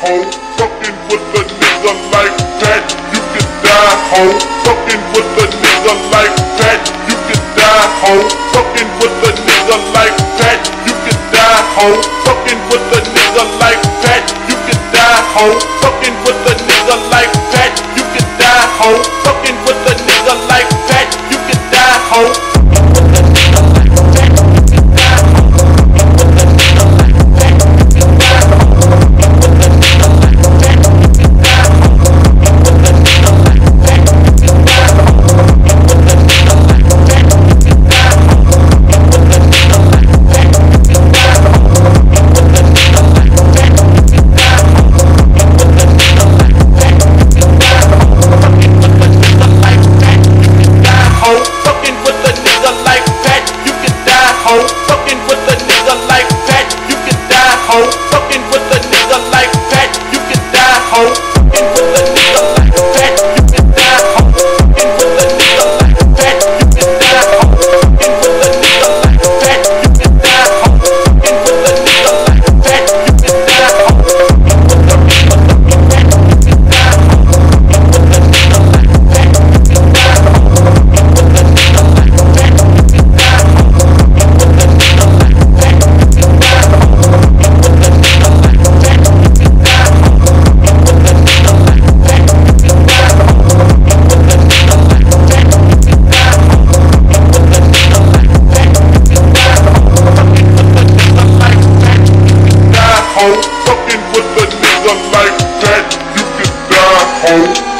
hoe. Fucking with a nigga like that, you can die, hoe. Fucking with a nigga like that, you can die, hoe. Fucking with a nigga like that, you can die, hoe. Fucking with a nigga like that, you can die, hoe. with a nigga like that, you can die, ho.